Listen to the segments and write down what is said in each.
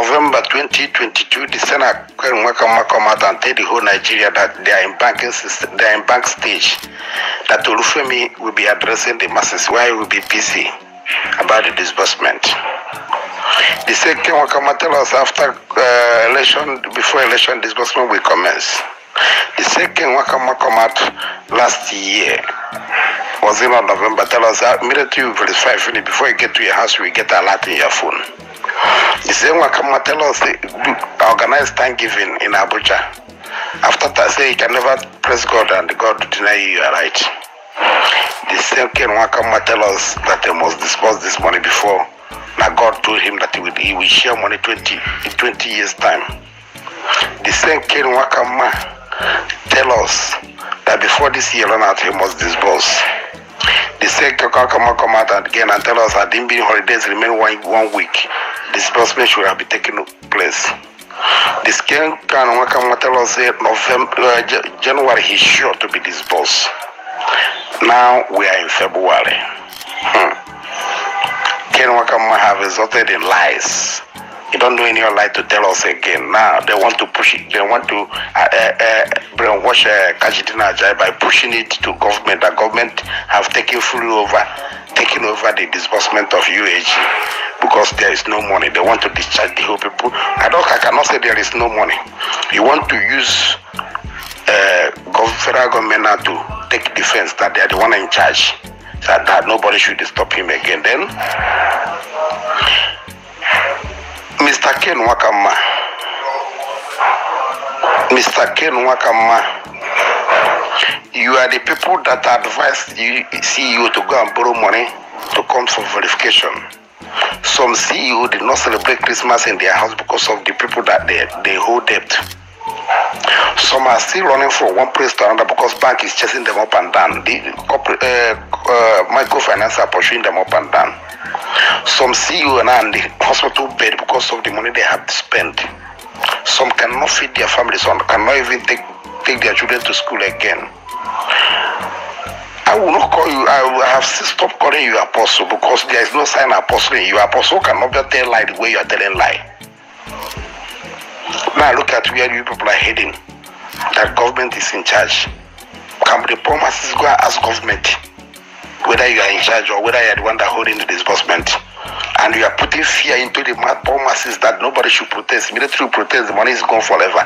November 2022, the Senate Nwakama come out and tell the whole Nigeria that they are in banking system, they are in bank stage. That Olufemi will be addressing the masses why will be busy about the disbursement. The second Nwakama tell us after uh, election, before election disbursement will commence. The second Nwakama come out last year was in November. Tell us that immediately you verify before you get to your house, we get a lot in your phone. The same Nwakama tell us they organize Thanksgiving in Abuja. After that, say you can never praise God and God deny you your right. The second Nwakama tell us that they must disburse this money before. Now God told him that he will, he will share money 20 in 20 years time. The second Nwakama tell us that before this year run out, he must disburse. The second Nwakama come out again and tell us that the holidays remain one, one week. Disbursement should have been taking place. The second Nwakama tell us November, uh, January he's sure to be disbursed. Now we are in February. Hmm. Ken Nwakama have resulted in lies. You don't know any lie to tell us again. Now they want to push it. They want to uh, uh, uh, brainwash uh, Ajay by pushing it to government. The government have taken fully over, taken over the disbursement of UAAG because there is no money. They want to discharge the whole people. I don't. I cannot say there is no money. You want to use uh, federal government now to take defense that they are the one in charge. So that nobody should stop him again. Then Mr. Ken Nwakama. Mr. Ken Nwakama. You are the people that advised the CEO to go and borrow money to come for verification. Some CEO did not celebrate Christmas in their house because of the people that they, they hold debt. Some are still running from one place to another because bank is chasing them up and down. The corporate, uh, uh, microfinance are pursuing them up and down. Some CEO now in the hospital bed because of the money they have to spend. Some cannot feed their families, some cannot even take, take their children to school again. I have stopped calling you apostle because there is no sign apostle in you. Apostle cannot tell lie the way you are telling lie. Now look at where you people are heading. That government is in charge. Can the poor go and ask government whether you are in charge or whether you are the one that holding the disbursement? And you are putting fear into the poor that nobody should protest. You protest, the money is gone forever.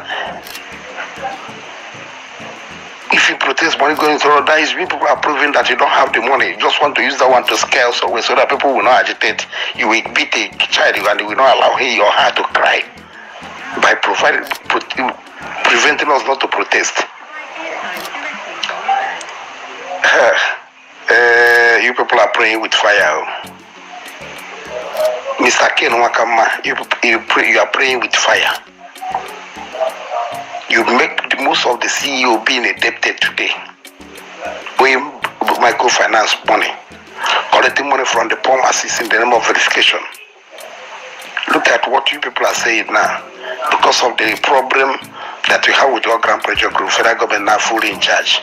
If you protest money going through, that is people are proving that you don't have the money. You just want to use that one to scare us away so that people will not agitate. You will beat a child and you will not allow him or her to cry by providing pro- preventing us not to protest. Uh, you people are praying with fire. Mr. Ken Nwakama, you, you, pray, you are praying with fire. You make the most of the CEO being indebted today. Going microfinance money, collecting money from the poor masses in the name of verification. Look at what you people are saying now. Because of the problem that we have with your Grand Pressure Group, federal government now fully in charge.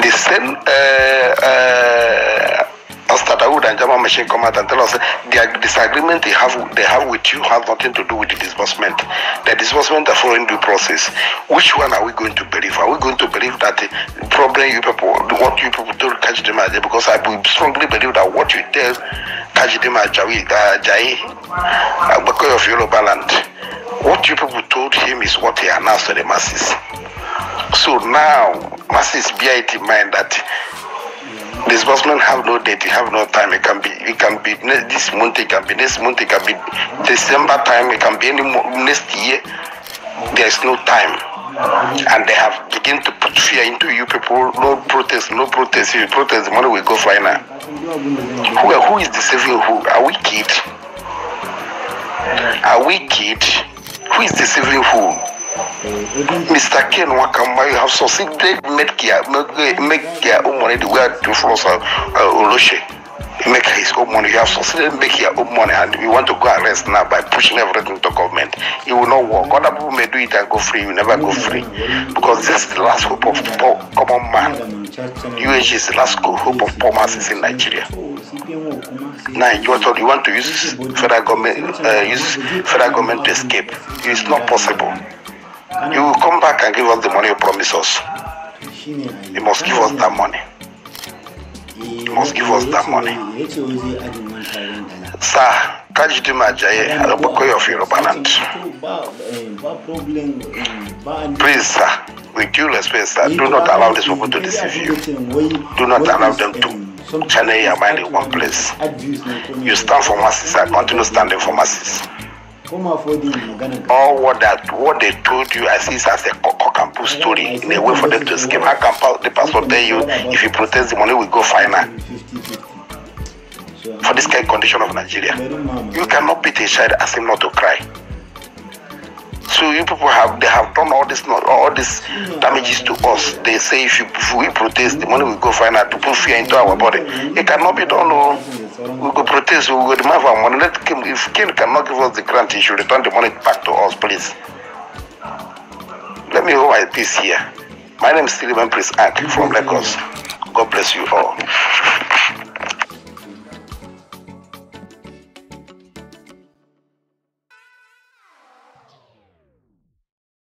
The same uh, uh, Pastor Dawood and Jama Machine come out and tell us the disagreement they have they have with you has nothing to do with the disbursement. The disbursement are following due process. Which one are we going to believe? Are we going to believe that the problem you people, what you people told Kajidima Ajayi? Because I strongly believe that what you tell Kajidima Ajayi, uh, Ajayi, Agbako of Yoruba land, what you people told him is what he announced to the masses. So now, masses bear it in mind that disbursement have no date, have no time. It can be, it can be this month, it can be next month, it can be December time, it can be any next year. There is no time, and they have begin to put fear into you people. No protest, no protest. If you protest, the money will go final. Who, who is deceiving who? Are we kids? Are we kids? Who is deceiving who? Mr. Ken Nwakama, you have succeeded your own money the way to follow uh, Oloshe. make his own money. You have succeeded make your own money, and you want to go arrest now by pushing everything to government. It will not work. Other people may do it and go free. You never go free because this is the last hope of poor, common man. UH is the last hope of poor masses in Nigeria. Now you want, you want to use federal government, uh, use federal government to escape. It's not possible. You will come back and give us the money you promise us. You must give us that money. You must give us that money. Sir, Kajidi Majaye, Alabokoy of Yoruba land. Please, sir, with due respect, sir, do not allow these people to deceive you. Do not allow them to channel your mind in one place. You stand for masses, I continue standing for masses. All what that what they told you, I see it as a bull story in a way for them to escape. How can the pastor tell you if you protest the money will go final? For this kind of condition of Nigeria, you cannot beat a child ask him not to cry. So you people have they have done all this all these damages to us. They say if, you, if we protest, the money will go final to put fear into our body. It cannot be done. No. We go protest, we go demand our money. Let Kim, if Kim cannot give us the grant, he should return the money back to us, please. Let me hold my peace here. My name is Stephen Prince Ank from Lagos. God bless you all.